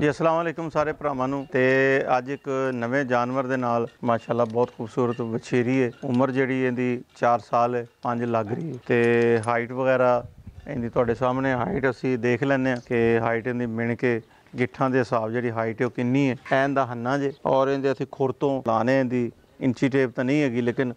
ਜੀ, ਅਸਲਾਮ ਵਾਲੇਕੁਮ ਸਾਰੇ ਭਰਾਵਾਂ ਨੂੰ। ਤੇ ਅੱਜ ਇੱਕ ਨਵੇਂ ਜਾਨਵਰ ਦੇ ਨਾਲ ਮਾਸ਼ਾਅੱਲਾ ਬਹੁਤ ਖੂਬਸੂਰਤ ਵਛੇਰੀ ਹੈ ਉਮਰ ਜਿਹੜੀ ਇਹਦੀ 4 ਸਾਲ ਹੈ 5 ਲੱਗ ਰਹੀ ਹੈ ਤੇ ਹਾਈਟ ਵਗੈਰਾ ਇਹਦੀ ਤੁਹਾਡੇ ਸਾਹਮਣੇ ਹਾਈਟ ਅਸੀਂ ਦੇਖ ਲੈਂਦੇ ਹਾਂ ਕਿ ਹਾਈਟ ਇਹਦੀ ਮਿਣ ਕੇ ਗਿੱਠਾਂ ਦੇ ਹਿਸਾਬ ਜਿਹੜੀ ਹਾਈਟ ਹੈ ਉਹ ਕਿੰਨੀ ਹੈ ਐਨ ਦਾ ਹੰਨਾ ਜੇ। ਔਰ ਇਹਦੇ ਅਸੀਂ ਖੁਰ ਤੋਂ ਲਾਣੇ ਦੀ ਇੰਚੀ ਟੇਪ ਤਾਂ ਨਹੀਂ ਹੈਗੀ, ਲੇਕਿਨ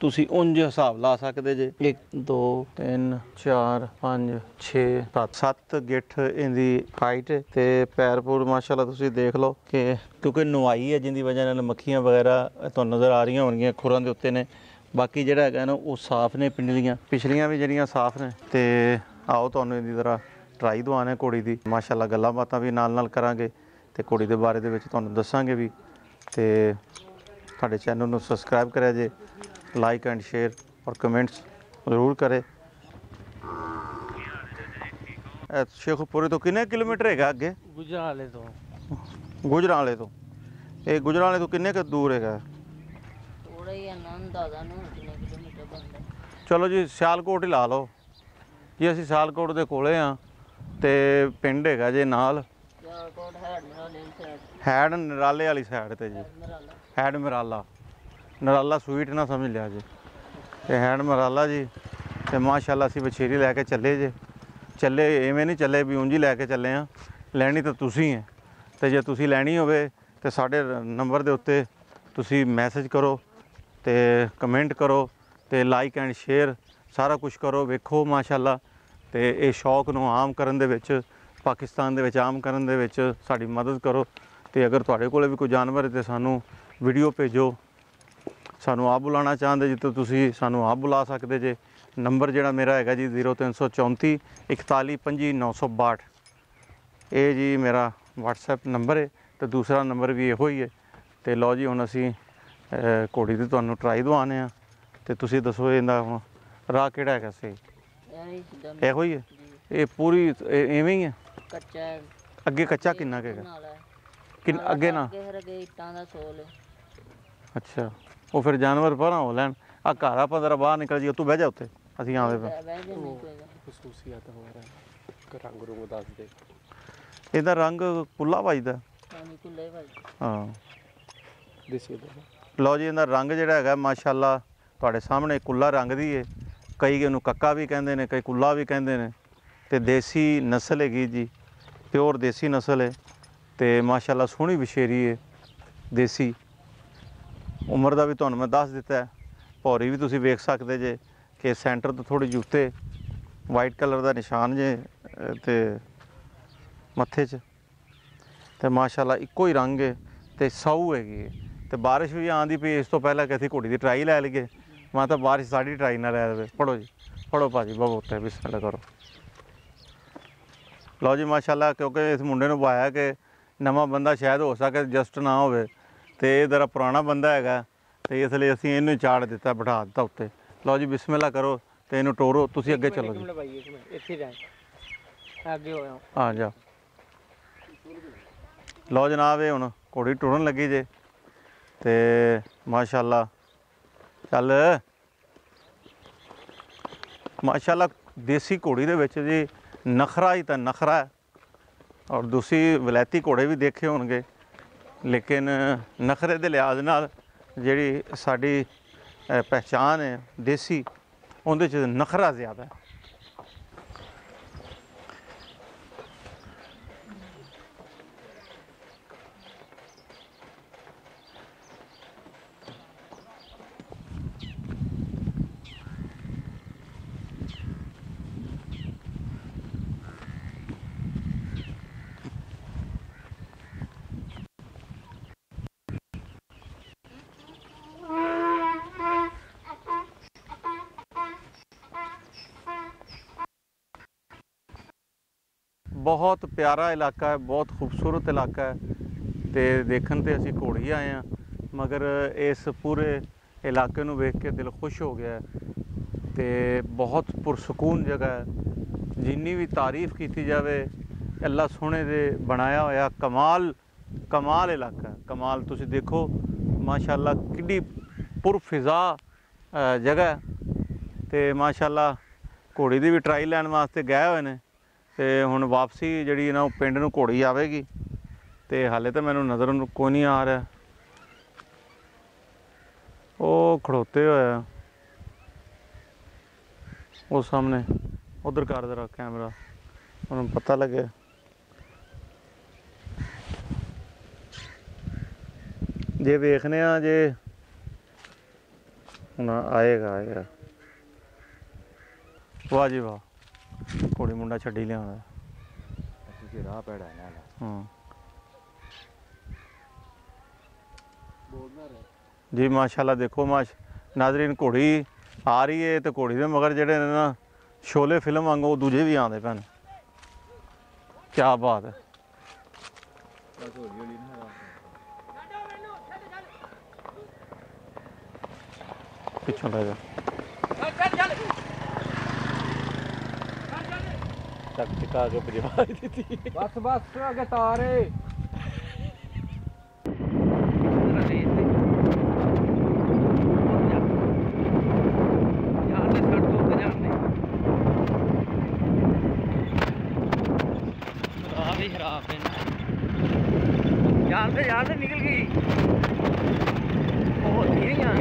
ਤੁਸੀਂ ਉਂਝ ਹਿਸਾਬ ਲਾ ਸਕਦੇ ਜੇ। 1 2 3 4 5 6 7 7 ਗਿੱਠ ਇਹਦੀ ਹਾਈਟ ਤੇ ਪੈਰ ਪੂਰ ਮਾਸ਼ਾਅੱਲਾ ਤੁਸੀਂ ਦੇਖ ਲਓ ਕਿ ਕਿਉਂਕਿ ਨਵਾਈ ਹੈ ਜਿੰਦੀ ਵਜ੍ਹਾ ਨਾਲ ਮੱਖੀਆਂ ਵਗੈਰਾ ਤੁਹਾਨੂੰ ਨਜ਼ਰ ਆ ਰਹੀਆਂ ਹੋਣਗੀਆਂ ਖੁਰਾਂ ਦੇ ਉੱਤੇ ਨੇ। ਬਾਕੀ ਜਿਹੜਾ ਹੈਗਾ ਨਾ ਉਹ ਸਾਫ਼ ਨੇ ਪਿੰਡਲੀਆਂ। ਪਿਛਲੀਆਂ ਵੀ ਜਿਹੜੀਆਂ ਸਾਫ਼ ਨੇ ਤੇ ਆਓ ਤੁਹਾਨੂੰ ਇਹਦੀ ਤਰ੍ਹਾਂ ਟਰਾਈ ਦਵਾਣੇ ਘੋੜੀ ਦੀ। ਮਾਸ਼ਾਅੱਲਾ ਗੱਲਾਂ ਬਾਤਾਂ ਵੀ ਨਾਲ ਨਾਲ ਕਰਾਂਗੇ ਤੇ ਘੋੜੀ ਦੇ ਬਾਰੇ ਦੇ ਵਿੱਚ ਤੁਹਾਨੂੰ ਦੱਸਾਂਗੇ ਵੀ। ਤੇ ਸਾਡੇ ਚੈਨਲ ਨੂੰ ਸਬਸਕ੍ਰਾਈਬ ਕਰਿਆ ਜੇ। ਲਾਈਕ ਐਂਡ ਸ਼ੇਅਰ ਔਰ ਕਮੈਂਟਸ ਜ਼ਰੂਰ ਕਰੇ। ਇਹ ਸ਼ੇਖੂਪੁਰੇ ਤੋਂ ਕਿੰਨੇ ਕਿਲੋਮੀਟਰ ਹੈਗਾ ਅੱਗੇ? ਗੁਜਰਾਲੇ ਤੋਂ। ਗੁਜਰਾਂਵਾਲੇ ਤੋਂ। ਇਹ ਗੁਜਰਾਂਵਾਲੇ ਤੋਂ ਕਿੰਨੇ ਕੁ ਦੂਰ ਹੈਗਾ? ਥੋੜਾ ਹੀ ਆਨੰਦ ਆਦਾ ਨੂੰ ਕਿੰਨੇ ਕਿਲੋਮੀਟਰ ਬਣਦਾ। ਚਲੋ ਜੀ ਸਿਆਲਕੋਟ ਹੀ ਲਾ ਲਓ। ਜੀ ਅਸੀਂ ਸਿਆਲਕੋਟ ਦੇ ਕੋਲੇ ਆ ਤੇ ਪਿੰਡ ਹੈਗਾ ਜੇ ਨਾਲ। ਹੈਡ ਮੇਰਾ ਲੈ ਸਾਈਡ ਹੈਡ ਨਰਾਲੇ ਵਾਲੀ ਸਾਈਡ ਤੇ ਜੀ। ਹੈਡ ਮਰਾਲਾ ਨਰਾਲਾ ਸਵੀਟ ਨਾ ਸਮਝ ਲਿਆ ਜੀ। ਇਹ ਹੈਂਡ ਮਰਾਲਾ ਜੀ, ਤੇ ਮਾਸ਼ਾਅੱਲਾ ਅਸੀਂ ਬਛੇਰੀ ਲੈ ਕੇ ਚੱਲੇ ਜੇ। ਚੱਲੇ ਐਵੇਂ ਨਹੀਂ ਚੱਲੇ ਵੀ ਉਂਝ ਹੀ ਲੈ ਕੇ ਚੱਲੇ ਆ। ਲੈਣੀ ਤਾਂ ਤੁਸੀਂ ਹੈ ਤੇ ਜੇ ਤੁਸੀਂ ਲੈਣੀ ਹੋਵੇ, ਤੇ ਸਾਡੇ ਨੰਬਰ ਦੇ ਉੱਤੇ ਤੁਸੀਂ ਮੈਸੇਜ ਕਰੋ, ਤੇ ਕਮੈਂਟ ਕਰੋ, ਤੇ ਲਾਈਕ ਐਂਡ ਸ਼ੇਅਰ ਸਾਰਾ ਕੁਝ ਕਰੋ, ਵੇਖੋ ਮਾਸ਼ਾਅੱਲਾ। ਤੇ ਇਹ ਸ਼ੌਕ ਨੂੰ ਆਮ ਕਰਨ ਦੇ ਵਿੱਚ, ਪਾਕਿਸਤਾਨ ਦੇ ਵਿੱਚ ਆਮ ਕਰਨ ਦੇ ਵਿੱਚ ਸਾਡੀ ਮਦਦ ਕਰੋ। ਤੇ ਅਗਰ ਤੁਹਾਡੇ ਕੋਲੇ ਵੀ ਕੋਈ ਜਾਨਵਰ ਹੈ ਤੇ ਸਾਨੂੰ ਵੀਡੀਓ ਭੇਜੋ। ਸਾਨੂੰ ਆਪ ਬੁਲਾਉਣਾ ਚਾਹੁੰਦੇ ਜੀ ਤਾਂ ਤੁਸੀਂ ਸਾਨੂੰ ਆਪ ਬੁਲਾ ਸਕਦੇ ਜੇ। ਨੰਬਰ ਜਿਹੜਾ ਮੇਰਾ ਹੈਗਾ ਜੀ 0334 415962 ਇਹ ਜੀ ਮੇਰਾ WhatsApp ਨੰਬਰ ਹੈ ਤੇ ਦੂਸਰਾ ਨੰਬਰ ਵੀ ਇਹੋ ਹੀ ਹੈ ਤੇ ਲਓ ਜੀ ਹੁਣ ਅਸੀਂ ਘੋੜੀ ਦੀ ਤੁਹਾਨੂੰ ਟਰਾਈ ਦਵਾਉਣੇ ਆ ਤੇ ਤੁਸੀਂ ਦੱਸੋ ਇਹਦਾ ਹੁਣ ਰਾਹ ਕਿਹੜਾ ਹੈਗਾ ਸੇ ਇਹ ਹੀ ਹੀ ਇਹ ਪੂਰੀ ਐਵੇਂ ਹੀ ਹੈ ਕੱਚਾ ਅੱਗੇ ਕੱਚਾ ਕਿੰਨਾ ਕੁ ਹੈਗਾ? ਕਿੰਨ ਅੱਗੇ ਨਾ? ਅੱਗੇ ਇੱਟਾਂ ਦਾ ਸੋਲ ਅੱਛਾ। ਉਹ ਫਿਰ ਜਾਨਵਰ ਪਰਾਂ ਹੋ ਲੈਣ। ਆ ਘਰ ਆਪਾਂ ਜ਼ਰਾ ਬਾਹਰ ਨਿਕਲ ਜੀ ਤੂੰ ਬਹਿ ਜਾ ਉੱਤੇ ਅਸੀਂ ਆਵੇ ਪਏ ਬਹਿ ਬਹਿ ਜਾਂਦੇ ਕੋਈ ਗੱਲ। ਖਸੂਸੀਅਤ ਹੋ ਰਿਹਾ। ਰੰਗ ਰੂੰਗ ਦੱਸ ਦੇ। ਇਹਦਾ ਰੰਗ ਕੁੱਲਾ ਵੱਜਦਾ। ਪਾਣੀ ਕੁੱਲੇ ਭਾਈ ਹਾਂ ਦੇਸੀ ਦਾ ਲਓ ਜੀ ਇਹਦਾ ਰੰਗ ਜਿਹੜਾ ਹੈਗਾ ਮਾਸ਼ਾਅੱਲਾ ਤੁਹਾਡੇ ਸਾਹਮਣੇ ਕੁੱਲਾ ਰੰਗ ਦੀ ਏ। ਕਈ ਇਹਨੂੰ ਕੱਕਾ ਵੀ ਕਹਿੰਦੇ ਨੇ ਕਈ ਕੁੱਲਾ ਵੀ ਕਹਿੰਦੇ ਨੇ। ਤੇ ਦੇਸੀ ਨਸਲ ਹੈਗੀ ਜੀ ਪਿਓਰ ਦੇਸੀ ਨਸਲ ਹੈ ਤੇ ਮਾਸ਼ਾਅੱਲਾ ਸੋਹਣੀ ਵਿਸ਼ੇਰੀ ਏ ਦੇਸੀ। ਉਮਰ ਦਾ ਵੀ ਤੁਹਾਨੂੰ ਮੈਂ ਦੱਸ ਦਿੱਤਾ ਭੌਰੀ ਵੀ ਤੁਸੀਂ ਵੇਖ ਸਕਦੇ ਜੇ ਕਿ ਸੈਂਟਰ ਤੋਂ ਥੋੜੀ ਜੁੱਤੇ ਵਾਈਟ ਕਲਰ ਦਾ ਨਿਸ਼ਾਨ ਜੇ ਅਹ, ਤੇ ਮੱਥੇ 'ਚ। ਤੇ ਮਾਸ਼ਾਅੱਲਾ ਇੱਕੋ ਹੀ ਰੰਗ ਹੈ ਤੇ ਸਾਊ ਹੈਗੀ ਹੈ। ਤੇ ਬਾਰਿਸ਼ ਵੀ ਆਂਦੀ ਪਈ ਇਸ ਤੋਂ ਪਹਿਲਾਂ ਕਿ ਅਸੀਂ ਘੋੜੀ ਦੀ ਟਰਾਈ ਲੈ ਲਈਏ। ਮੈਂ ਤਾਂ ਬਾਰਿਸ਼ ਸਾਡੀ ਟਰਾਈ ਨਾ ਲੈ ਲਵੇ ਪੜੋ ਜੀ ਪੜੋ ਭਾਜੀ ਬਹੁਤ ਉੱਤੇ ਬਿਸਮਿਲ੍ਲਾ ਕਰੋ। ਲਓ ਜੀ ਮਾਸ਼ਾਅੱਲਾ ਕਿਉਂਕਿ ਇਸ ਮੁੰਡੇ ਨੂੰ ਪਾਇਆ ਕਿ ਨਵਾਂ ਬੰਦਾ ਸ਼ਾਇਦ ਹੋ ਸਕੇ ਜਸਟ ਨਾ ਹੋਵੇ। ਤੇ ਇਹ ਜ਼ਰਾ ਪੁਰਾਣਾ ਬੰਦਾ ਹੈਗਾ ਤੇ ਇਸ ਲਈ ਅਸੀਂ ਇਹਨੂੰ ਚਾੜ ਦਿੱਤਾ ਬਿਠਾ ਦਿੱਤਾ ਉੱਤੇ। ਲਓ ਜੀ ਬਿਸਮਿਲ੍ਲਾ ਕਰੋ ਤੇ ਇਹਨੂੰ ਟੋਰੋ ਤੁਸੀਂ ਅੱਗੇ ਚੱਲੋ ਜੀ। ਭਾਈ ਇੱਕ ਮਿੰਟ ਇੱਥੇ ਜਾਏ ਅੱਗੇ ਹੋਇਆ ਆ ਜਾ। ਲਓ ਜਨਾਬ ਇਹ ਹੁਣ ਘੋੜੀ ਟੁਰਨ ਲੱਗੀ ਜੇ ਤੇ ਮਾਸ਼ਾਅੱਲਾ ਚੱਲ। ਮਾਸ਼ਾਅੱਲਾ ਦੇਸੀ ਘੋੜੀ ਦੇ ਵਿੱਚ ਜੀ ਨਖਰਾ ਹੀ ਤਾਂ ਨਖਰਾ ਔਰ ਦੂਸਰੀ ਵਲੈਤੀ ਘੋੜੇ ਵੀ ਦੇਖੇ ਹੋਣਗੇ। ਲੇਕਿਨ ਨਖਰੇ ਦੇ ਲਿਹਾਜ਼ ਨਾਲ ਜਿਹੜੀ ਸਾਡੀ ਅ, ਪਹਿਚਾਨ ਹੈ ਦੇਸੀ ਉਹਦੇ ਚ ਨਖਰਾ ਜ਼ਿਆਦਾ ਬਹੁਤ ਪਿਆਰਾ ਇਲਾਕਾ ਹੈ, ਬਹੁਤ ਖੂਬਸੂਰਤ ਇਲਾਕਾ ਹੈ ਤੇ ਦੇਖਣ ਤੇ ਅਸੀਂ ਘੋੜੀ ਆਏ ਆ ਮਗਰ ਇਸ ਪੂਰੇ ਇਲਾਕੇ ਨੂੰ ਵੇਖ ਕੇ ਦਿਲ ਖੁਸ਼ ਹੋ ਗਿਆ ਹੈ ਤੇ ਬਹੁਤ ਪੁਰਸਕੂਨ ਜਗ੍ਹਾ ਹੈ। ਜਿੰਨੀ ਵੀ ਤਾਰੀਫ ਕੀਤੀ ਜਾਵੇ, ਅੱਲਾ ਸੋਹਣੇ ਦੇ ਬਣਾਇਆ ਹੋਇਆ ਕਮਾਲ ਕਮਾਲ ਇਲਾਕਾ ਕਮਾਲ ਤੁਸੀਂ ਦੇਖੋ, ਮਾਸ਼ਾਅੱਲਾ ਕਿੱਡੀ ਪੁਰਫਿਜ਼ਾ ਜਗ੍ਹਾ ਹੈ। ਤੇ ਮਾਸ਼ਾਅੱਲਾ ਘੋੜੀ ਦੀ ਵੀ ਟਰਾਈ ਲੈਣ ਵਾਸਤੇ ਗਏ ਹੋਏ ਨੇ। ਤੇ ਹੁਣ ਵਾਪਸੀ ਜਿਹੜੀ ਨਾ ਉਹ ਪਿੰਡ ਨੂੰ ਘੋੜੀ ਆਵੇਗੀ। ਤੇ ਹਾਲੇ ਤਾਂ ਮੈਨੂੰ ਨਜ਼ਰ ਨੂੰ ਕੋਈ ਨਹੀਂ ਆ ਰਿਹਾ। ਉਹ ਖੜੋਤੇ ਹੋਏ ਆ। ਉਹ ਸਾਹਮਣੇ। ਉਧਰ ਕਰ ਦੇ ਕੈਮਰਾ। ਉਹਨੂੰ ਪਤਾ ਲੱਗੇ। ਜੇ ਵੇਖਨੇ ਆ, ਜੇ ਹੁਣ ਆਏਗਾ ਆਏਗਾ। ਵਾਹ ਜੀ ਵਾਹ। ਕੁੜੀ ਮੁੰਡਾ ਛੱਡੀ ਲਿਆਉਂਦਾ। ਤੁਸੀਂ ਰਾਹ ਪੈੜਾ ਇਹਨਾਂ ਦਾ। ਹਾਂ। ਬੋਲਣਾ ਰਹਿ। ਜੀ ਮਾਸ਼ਾਅੱਲਾ ਦੇਖੋ ਮਾਸ਼ ਨਾਜ਼ਰੀਨ ਘੋੜੀ ਆ ਰਹੀ ਏ ਤੇ ਘੋੜੀ ਦੇ ਮਗਰ ਜਿਹੜੇ ਨੇ ਨਾ ਸ਼ੋਲੇ ਫਿਲਮ ਵਾਂਗੂ ਉਹ ਦੂਜੇ ਵੀ ਆਉਂਦੇ ਪੈਣ ਕੀ ਬਾਤ ਹੈ ਨਾ ਪਿੱਛੋਂ ਲੈ ਜਾ। टक टका के परिवार दी थी। बस बस आगे तारे से तो यहाँ से निकल गई। बहुत ही यहाँ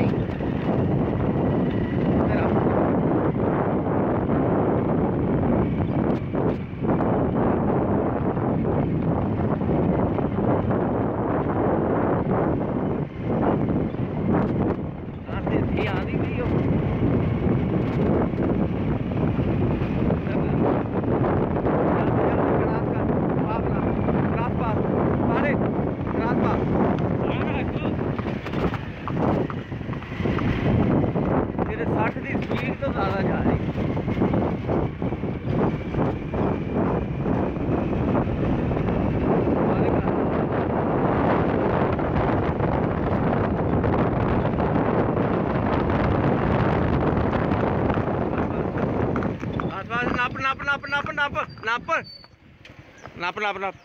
नाप नाप नाप नाप। नाप नाप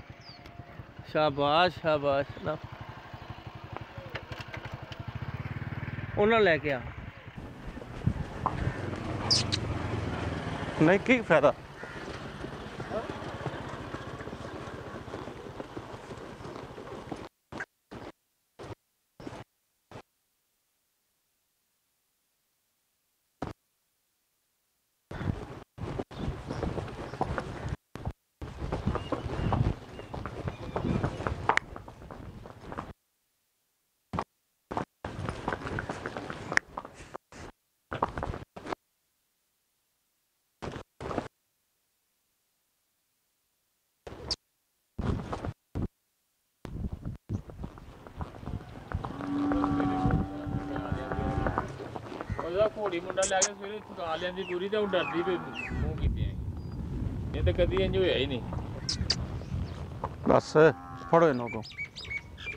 शाबाश शाबाश नाप। ਉਹਦਾ ਘੋੜੀ ਮੁੰਡਾ ਲੈ ਕੇ ਸਵੇਰੇ ਚੁਕਾ ਲੈਂਦੀ ਪੂਰੀ ਤੇ ਉਹ ਡਰਦੀ ਵੀ ਮੂੰਹ ਕੀਤੇ ਇਹ ਤਾਂ ਕਦੀ ਇੰਜ ਹੋਇਆ ਹੀ ਨਹੀਂ। ਬਸ, ਫੜੋ ਇਹਨੂੰ ਅੱਗੋਂ।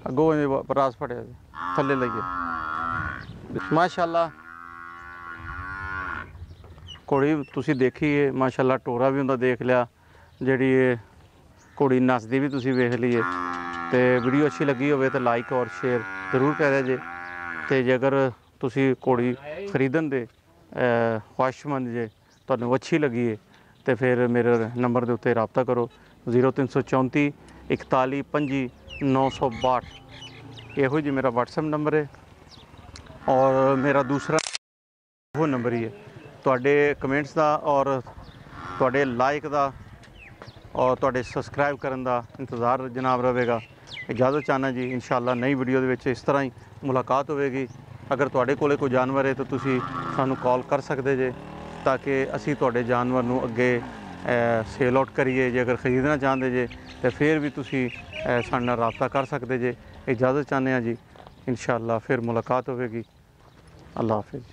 ਅੱਗੋਂ ਇਹਦੇ ਬ- ਫੜਿਆ ਜੀ, ਥੱਲੇ ਲਈਏ ਮਾਸ਼ਾਅੱਲਾ। ਘੋੜੀ ਤੁਸੀਂ ਦੇਖੀ ਏ, ਮਾਸ਼ਾਅੱਲਾ ਟੋਰਾ ਵੀ ਹੁੰਦਾ ਦੇਖ ਲਿਆ। ਜਿਹੜੀ ਇਹ ਘੋੜੀ ਨੱਸਦੀ ਵੀ ਤੁਸੀਂ ਵੇਖ ਲਈਏ। ਤੇ ਵੀਡੀਓ ਅੱਛੀ ਲੱਗੀ ਹੋਵੇ ਤਾਂ ਲਾਈਕ ਔਰ ਸ਼ੇਅਰ ਜ਼ਰੂਰ ਕਰ ਦਿਆ ਜੇ। ਤੇ ਜੇਕਰ ਤੁਸੀਂ ਘੋੜੀ ਖਰੀਦਣ ਦੇ ਅਹ, ਖੁਆਇਸ਼ਮੰਦ ਜੇ ਤੁਹਾਨੂੰ ਅੱਛੀ ਲੱਗੀ ਹੈ ਤੇ ਫਿਰ ਮੇਰੇ ਨੰਬਰ ਦੇ ਉੱਤੇ ਰਾਬਤਾ ਕਰੋ। 0334 41 25 962 ਇਹੋ ਜੀ ਮੇਰਾ WhatsApp ਨੰਬਰ ਹੈ ਔਰ ਮੇਰਾ ਦੂਸਰਾ ਉਹ ਨੰਬਰ ਹੀ ਹੈ ਤੁਹਾਡੇ ਕਮੈਂਟਸ ਦਾ ਔਰ ਤੁਹਾਡੇ ਲਾਈਕ ਦਾ ਔਰ ਤੁਹਾਡੇ ਸਬਸਕ੍ਰਾਈਬ ਕਰਨ ਦਾ ਇੰਤਜ਼ਾਰ ਜਨਾਬ ਰਹੇਗਾ। ਇਜਾਜ਼ਤ ਚਾਹਨਾ ਜੀ ਇਨਸ਼ਾਅੱਲਾ ਨਈ ਵੀਡੀਓ ਦੇ ਵਿੱਚ ਇਸ ਤਰ੍ਹਾਂ ਹੀ ਮੁਲਾਕਾਤ ਹੋਵੇਗੀ। ਅਗਰ ਤੁਹਾਡੇ ਕੋਲੇ ਕੋਈ ਜਾਨਵਰ ਹੈ ਤਾਂ ਤੁਸੀਂ ਸਾਨੂੰ ਕਾਲ ਕਰ ਸਕਦੇ ਜੇ, ਤਾਂ ਕਿ ਅਸੀਂ ਤੁਹਾਡੇ ਜਾਨਵਰ ਨੂੰ ਅੱਗੇ ਸੇਲ ਆਊਟ ਕਰੀਏ, ਜੇ ਅਗਰ ਖਰੀਦਣਾ ਚਾਹੁੰਦੇ ਜੇ, ਤੇ ਫਿਰ ਵੀ ਤੁਸੀਂ ਸਾਡੇ ਨਾਲ ਰਾਬਤਾ ਕਰ ਸਕਦੇ ਜੇ। ਇਜਾਜ਼ਤ ਚਾਹੁੰਦੇ ਹਾਂ ਜੀ। ਇਨਸ਼ਾਅੱਲਾ ਫਿਰ ਮੁਲਾਕਾਤ ਹੋਵੇਗੀ। ਅੱਲਾਹ ਹਾਫਿਜ਼।